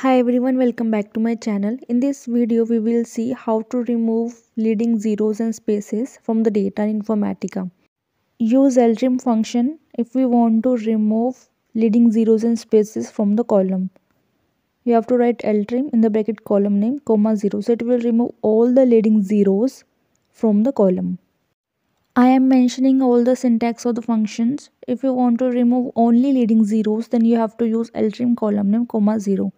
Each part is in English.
Hi everyone, welcome back to my channel. In this video, we will see how to remove leading zeros and spaces from the data in Informatica. Use ltrim function if we want to remove leading zeros and spaces from the column. You have to write ltrim in the bracket column name comma 0 so it will remove all the leading zeros from the column. I am mentioning all the syntax of the functions. If you want to remove only leading zeros then you have to use ltrim column name comma 0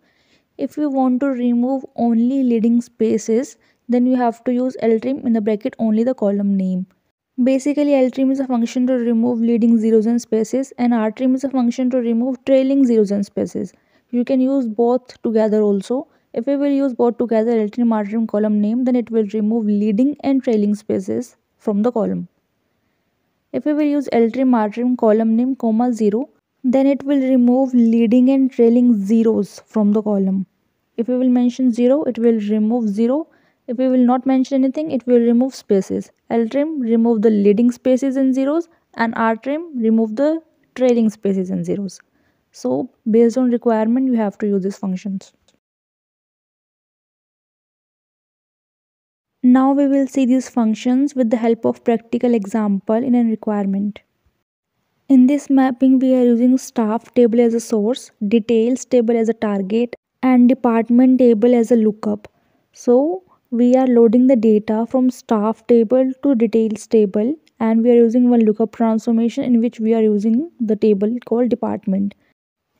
if you want to remove only leading spaces, then you have to use ltrim in the bracket only the column name. Basically, ltrim is a function to remove leading zeros and spaces and rtrim is a function to remove trailing zeros and spaces. You can use both together also. If we will use both together ltrim rtrim column name, then it will remove leading and trailing spaces from the column. If we will use ltrim rtrim column name comma 0, then it will remove leading and trailing zeros from the column. If we will mention 0 it will remove 0 if we will not mention anything it will remove spaces. Ltrim remove the leading spaces and zeros and rtrim remove the trailing spaces and zeros. So based on requirement you have to use these functions. Now we will see these functions with the help of practical example in a requirement in this mapping, we are using staff table as a source, details table as a target, and department table as a lookup. So we are loading the data from staff table to details table and we are using one lookup transformation in which we are using the table called department.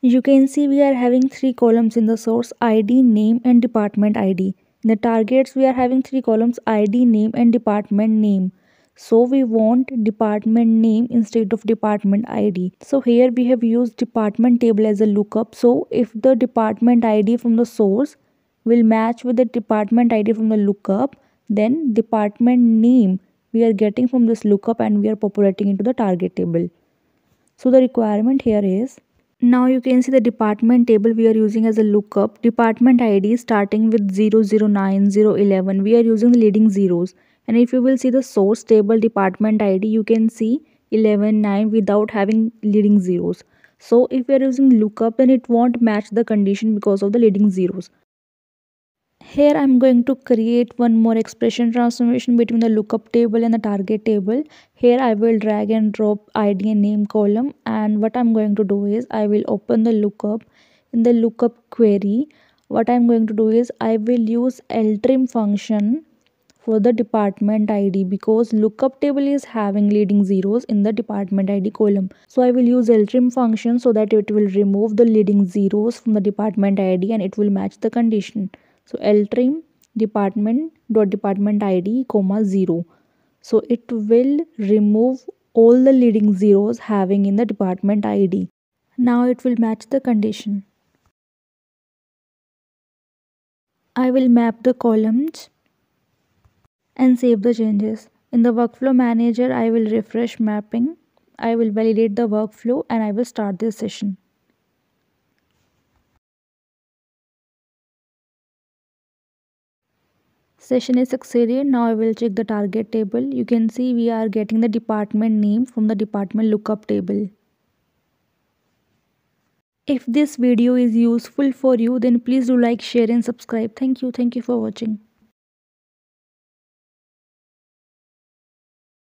You can see we are having three columns in the source ID, name and department ID. In the targets we are having three columns ID, name and department name so we want department name instead of department id so here we have used department table as a lookup. So if the department id from the source will match with the department id from the lookup then department name we are getting from this lookup and we are populating into the target table. So the requirement here is now you can see the department table we are using as a lookup. Department id starting with 009 011 we are using the leading zeros and if you will see the source table department id you can see 11 9 without having leading zeros. So if we are using lookup then it won't match the condition because of the leading zeros. Here i'm going to create one more expression transformation between the lookup table and the target table. Here i will drag and drop id and name column. And what i'm going to do is i will open the lookup. In the lookup query what i'm going to do is i will use ltrim function for the department id because lookup table is having leading zeros in the department id column. So i will use ltrim function so that it will remove the leading zeros from the department id and it will match the condition. So ltrim department dot department id comma 0 so it will remove all the leading zeros having in the department id now it will match the condition. I will map the columns and save the changes. In the workflow manager, I will refresh mapping. I will validate the workflow and I will start this session. Session is succeeded. Now I will check the target table. You can see we are getting the department name from the department lookup table. If this video is useful for you then please do like, share and subscribe. Thank you. Thank you for watching.